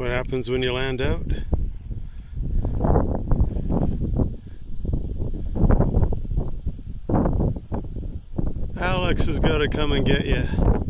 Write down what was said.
what happens when you land out. Alex has got to come and get you.